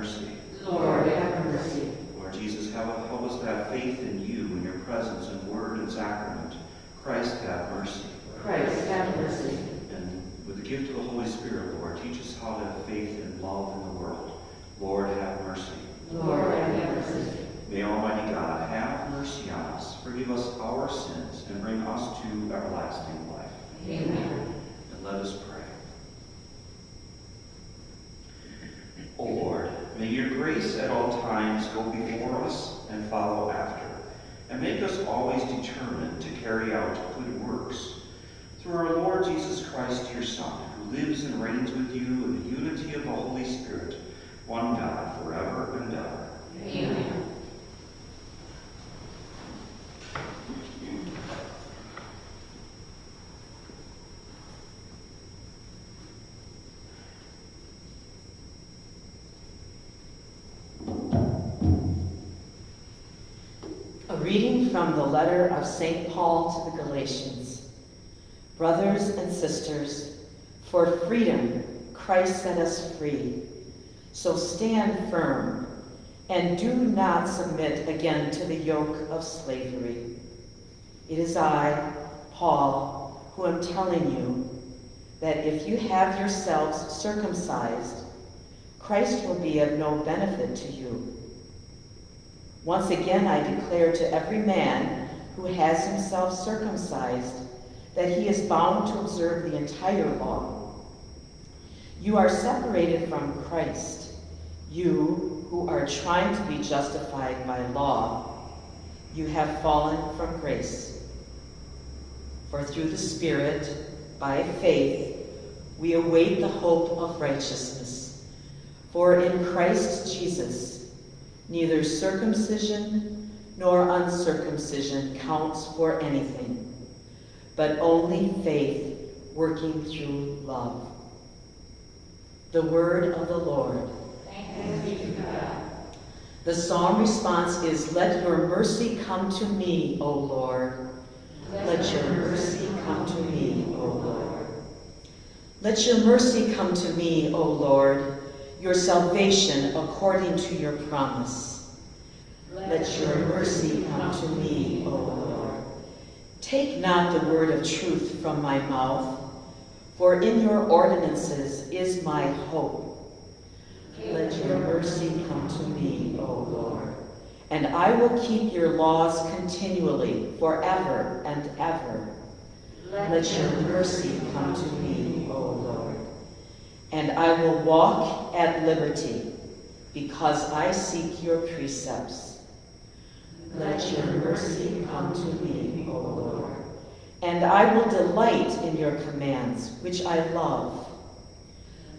mercy. Lord, have mercy. Lord Jesus, help help us to have faith in you, in your presence and word and sacrament. Christ, have mercy. Christ, have mercy. And with the gift of the Holy Spirit, Lord, teach us how to have faith and love in the world. Lord, have mercy. Lord, have mercy. May Almighty God have mercy on us, forgive us our sins, and bring us to everlasting life. Amen. And let us pray. O Lord, may your grace at all times go before us and follow after, and make us always determined to carry out good works. Through our Lord Jesus Christ, your Son, who lives and reigns with you in the unity of the Holy Spirit, one God, from the letter of St. Paul to the Galatians. Brothers and sisters, for freedom Christ set us free. So stand firm and do not submit again to the yoke of slavery. It is I, Paul, who am telling you that if you have yourselves circumcised, Christ will be of no benefit to you. Once again, I declare to every man who has himself circumcised that he is bound to observe the entire law. You are separated from Christ, you who are trying to be justified by law. You have fallen from grace. For through the Spirit, by faith, we await the hope of righteousness. For in Christ Jesus, neither circumcision nor uncircumcision counts for anything, but only faith working through love. The word of the Lord. The psalm response is, Let your mercy come to me, O Lord. Let your mercy come to me, O Lord. Let your mercy come to me, O Lord, your salvation according to your promise. Let your mercy come to me, O Lord. Take not the word of truth from my mouth, for in your ordinances is my hope. Let your mercy come to me, O Lord. And I will keep your laws continually, forever and ever. Let your mercy come to me. And I will walk at liberty, because I seek your precepts. Let your mercy come to me, O Lord. And I will delight in your commands, which I love.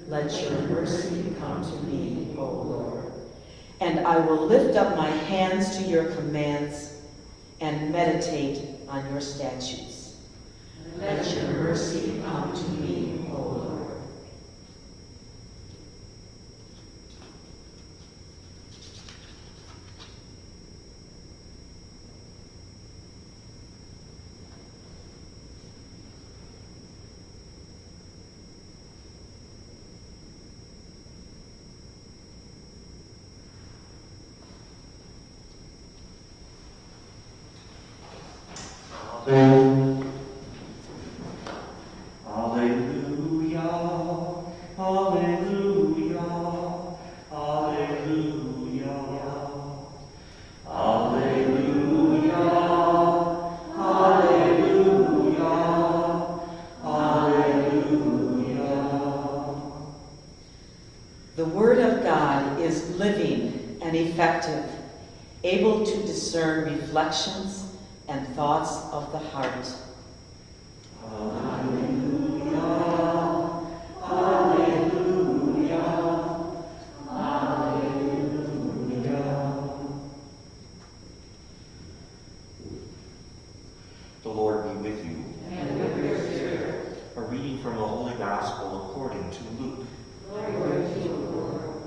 Let your mercy come to me, O Lord. And I will lift up my hands to your commands and meditate on your statutes. Let your mercy come to me, The Word of God is living and effective, able to discern reflections and thoughts of the heart. The Lord be with you. And with your spirit. A reading from the Holy Gospel according to Luke. Glory to you, Lord.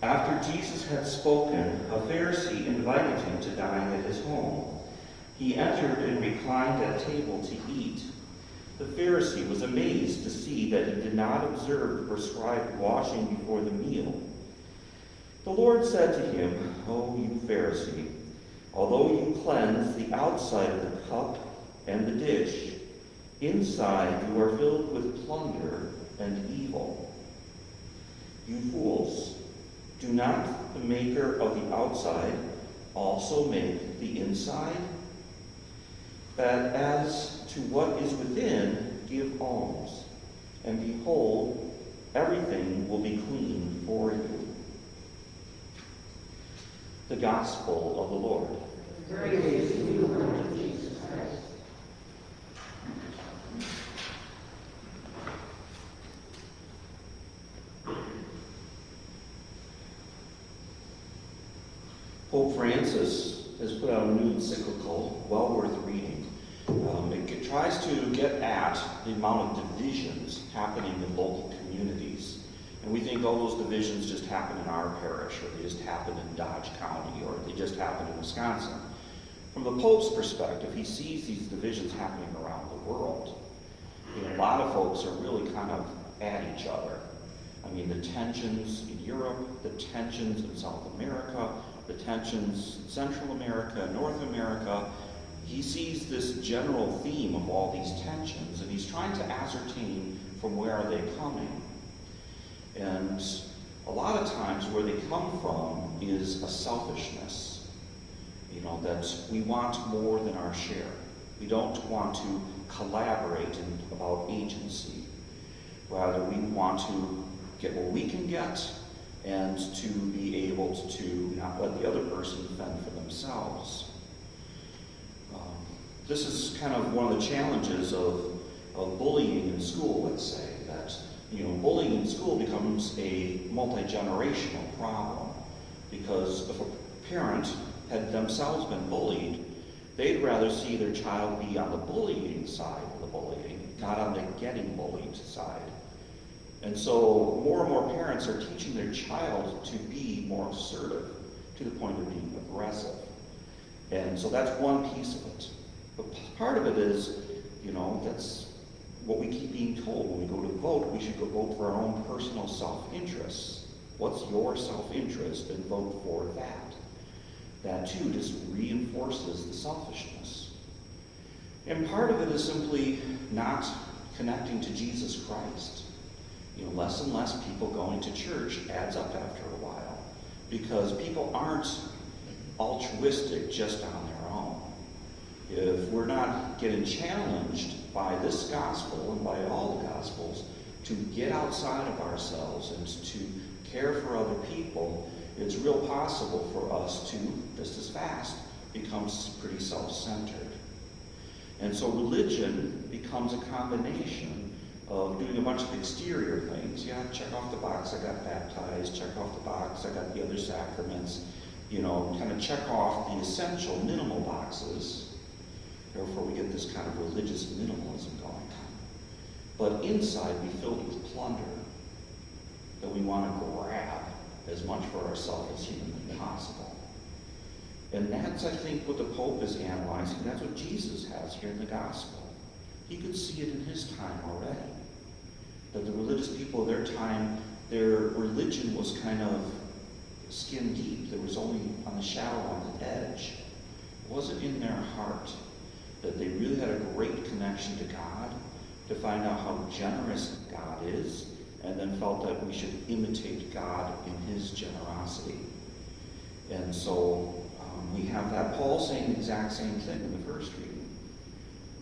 After Jesus had spoken, a Pharisee invited him to dine at his home. He entered and reclined at table to eat. The Pharisee was amazed to see that he did not observe the prescribed washing before the meal. The Lord said to him, O you Pharisee, although you cleanse the outside of the cup and the dish, inside you are filled with plunder and evil. You fools, do not the maker of the outside also make the inside? But as to what is within, give alms, and behold, everything will be clean for you. The Gospel of the Lord. Praise to you, Lord Jesus Christ. Pope Francis has put out a new encyclical, well worth reading. Um, it get- tries to get at the amount of divisions happening in local communities. And we think all those divisions just happen in our parish, or they just happen in Dodge County, or they just happen in Wisconsin. From the Pope's perspective, he sees these divisions happening around the world. A lot of folks are really kind of at each other. I mean, the tensions in Europe, the tensions in South America, the tensions in Central America, North America. He sees this general theme of all these tensions, and he's trying to ascertain from where are they coming. And a lot of times where they come from is a selfishness. You know, that we want more than our share. We don't want to collaborate in, about agency. Rather, we want to get what we can get and to be able to not let the other person fend for themselves. This is kind of one of the challenges of, of bullying in school, let's say, that you know, bullying in school becomes a multi-generational problem because if a parent had themselves been bullied, they'd rather see their child be on the bullying side of the bullying, not on the getting bullied side. And so more and more parents are teaching their child to be more assertive to the point of being aggressive. And so that's one piece of it. But part of it is, you know, that's what we keep being told when we go to vote. We should go vote for our own personal self-interests. What's your self-interest and vote for that. That too just reinforces the selfishness. And part of it is simply not connecting to Jesus Christ. You know, less and less people going to church adds up after a while because people aren't altruistic just own. If we're not getting challenged by this gospel and by all the gospels to get outside of ourselves and to care for other people, it's real possible for us to, just as fast, become pretty self-centered. And so religion becomes a combination of doing a bunch of exterior things. Yeah, check off the box, I got baptized, check off the box, I got the other sacraments. You know, kind of check off the essential minimal boxes. Therefore, we get this kind of religious minimalism going on. But inside, we filled with plunder that we want to grab as much for ourselves as humanly possible. And that's, I think, what the Pope is analyzing. That's what Jesus has here in the gospel. He could see it in his time already. That the religious people of their time, their religion was kind of skin deep. There was only on the shadow on the edge. It wasn't in their heart that they really had a great connection to God, to find out how generous God is, and then felt that we should imitate God in his generosity. And so um, we have that Paul saying the exact same thing in the first reading.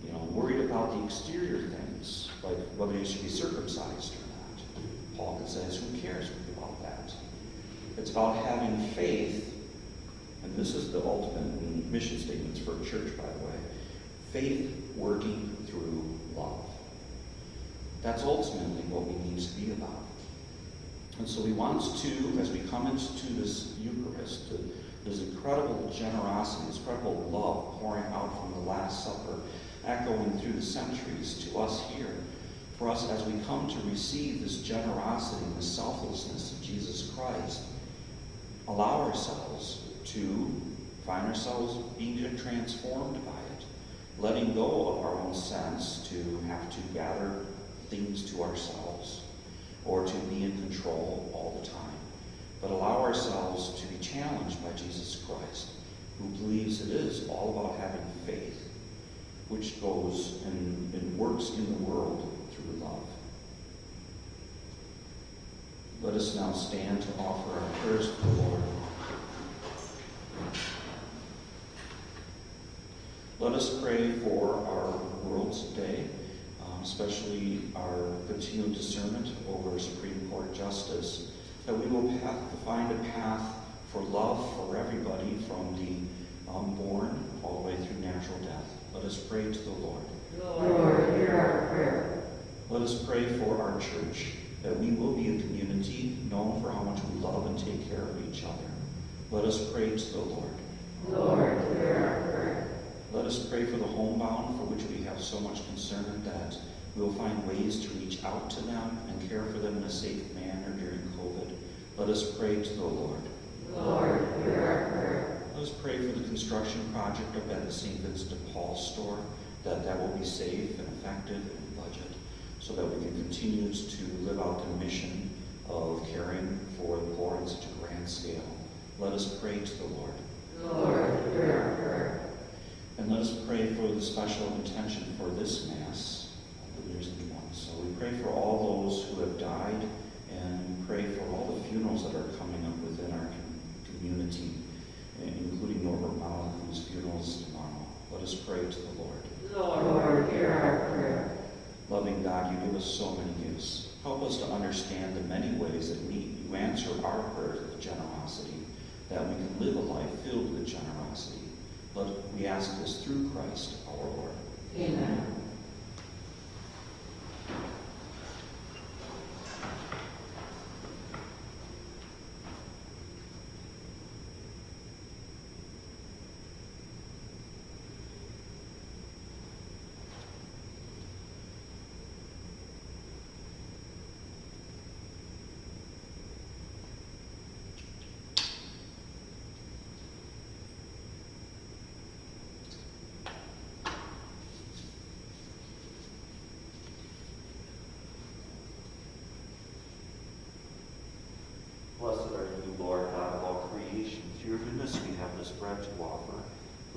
You know, worried about the exterior things, like whether you should be circumcised or not. Paul says, who cares about that? It's about having faith, and this is the ultimate mission statements for a church, by the way. Faith working through love. That's ultimately what we need to be about. And so he wants to, as we come into this Eucharist, to, this incredible generosity, this incredible love pouring out from the Last Supper, echoing through the centuries to us here, for us as we come to receive this generosity and the selflessness of Jesus Christ, allow ourselves to find ourselves being transformed by letting go of our own sense to have to gather things to ourselves or to be in control all the time, but allow ourselves to be challenged by Jesus Christ, who believes it is all about having faith, which goes and, and works in the world through love. Let us now stand to offer our prayers to the Lord. Let us pray for our world today, um, especially our continued discernment over Supreme Court justice, that we will path, find a path for love for everybody from the unborn all the way through natural death. Let us pray to the Lord. Lord, hear our prayer. Let us pray for our church, that we will be a community known for how much we love and take care of each other. Let us pray to the Lord. Lord, hear our prayer. Let us pray for the homebound, for which we have so much concern that we will find ways to reach out to them and care for them in a safe manner during COVID. Let us pray to the Lord. Lord, hear our prayer. Let us pray for the construction project up at the St. Vincent de Paul store, that that will be safe and effective and budget, so that we can continue to live out the mission of caring for the poor on such a grand scale. Let us pray to the Lord. Lord, hear our prayer. And let us pray for the special intention for this Mass, the Year's. So we pray for all those who have died, and we pray for all the funerals that are coming up within our community, including Norbert Mount, whose funeral is tomorrow. Let us pray to the Lord. Lord, hear our prayer. Loving God, you give us so many gifts. Help us to understand the many ways that we, you answer our prayers with generosity, that we can live a life filled with generosity. Let, we ask this through Christ our Lord. Amen. Blessed are you, Lord God of all creation. Through your goodness we have this bread to offer,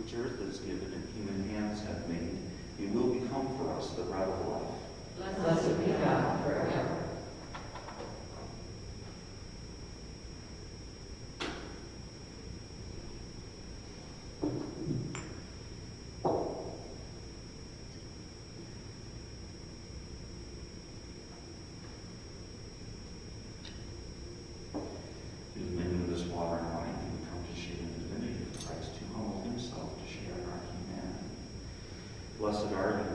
which earth has given and human hands have made. It will become for us the bread of life. Blessed be God forever. Through the menu of this water and wine, we come to share in the divinity of Christ, who humbled himself to share in our humanity. Blessed are you,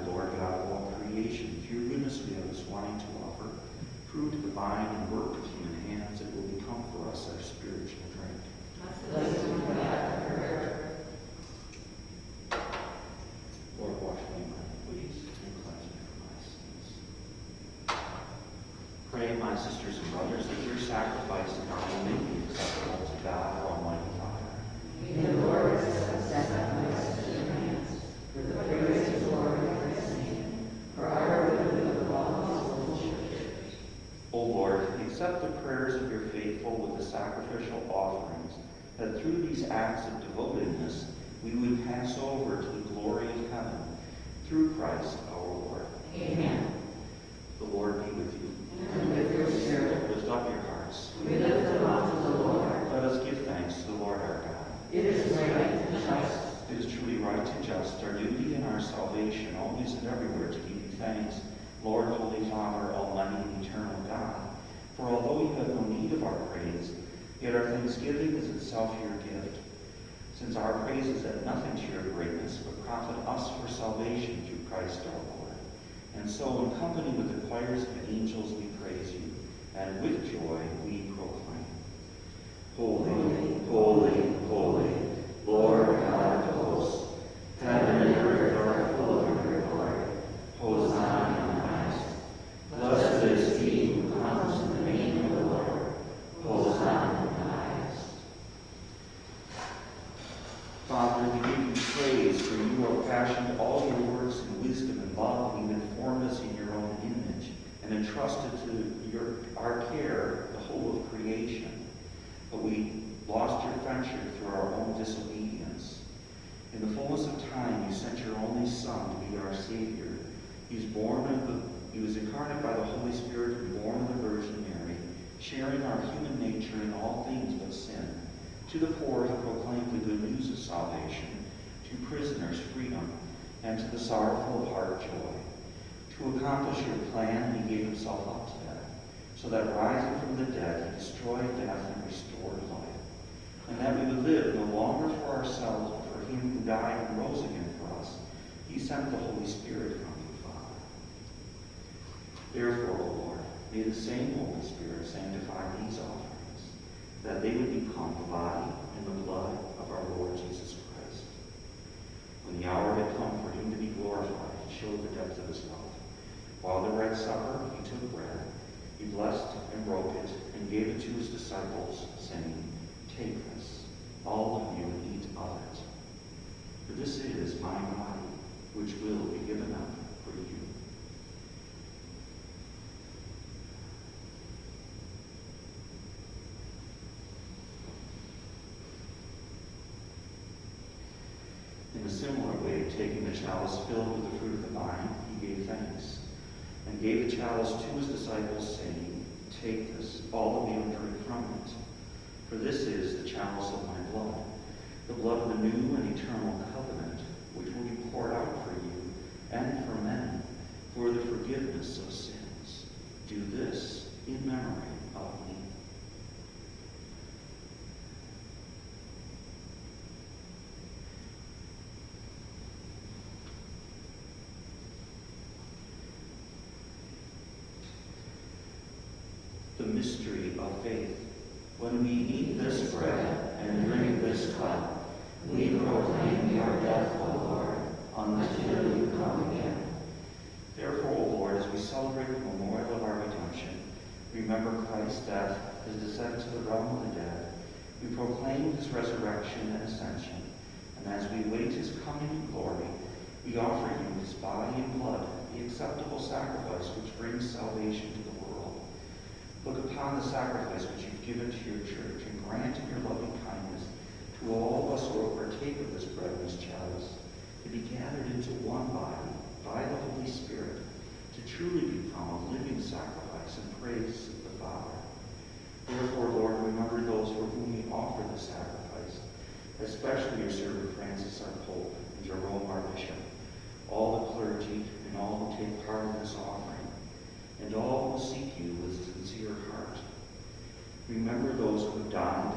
Therefore, O Lord, may the same Holy Spirit sanctify these offerings, that they would become the body and the blood of our Lord Jesus Christ. When the hour had come for him to be glorified, he showed the depth of his love. While they were at supper, he took bread. He blessed and broke it and gave it to his disciples, saying, Take this, all of you, and eat of it. For this is my body, which will be given up for you. In a similar way, taking the chalice filled with the fruit of the vine, he gave thanks, and gave the chalice to his disciples, saying, Take this, all of you, and drink from it. For this is the chalice of my blood, the blood of the new and eternal covenant, which will be poured out for you and for many for the forgiveness of sins. Do this in memory of me. The mystery of faith. When we eat this bread and drink this cup, we proclaim your death, O Lord, until you come again. Therefore, O Lord, as we celebrate the memorial of our redemption, remember Christ's death, his descent to the realm of the dead. We proclaim his resurrection and ascension. And as we wait his coming in glory, we offer you his body and blood, the acceptable sacrifice which brings salvation to. Look upon the sacrifice which you've given to your church and grant in your loving kindness to all of us who will partake of this bread and this chalice to be gathered into one body by the Holy Spirit to truly become a living sacrifice and praise of the Father. Therefore, Lord, remember those for whom we offer the sacrifice, especially your servant Francis, our Pope, and Jerome, our Bishop, all the clergy, and all who take part in this offering, and all who seek you with a sincere heart. Remember those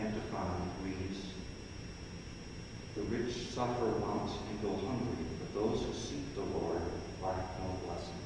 Antiphon reads, The rich suffer want and go hungry, but those who seek the Lord lack no blessing.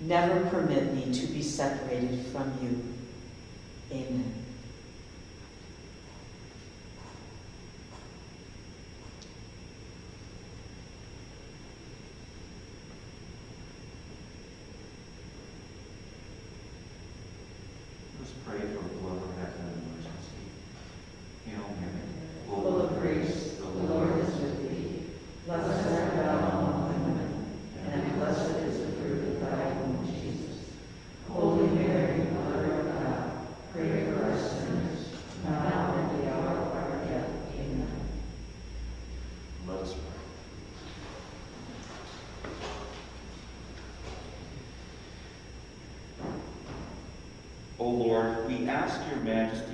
Never permit me to be separated from you. Amen. Let's pray for whoever has an emergency. Hail Mary, Full of grace, the Lord is with thee. Blessed art thou among women, and blessed is the fruit of thy womb, Jesus. Holy Mary, Mother of God, pray for us ask your majesty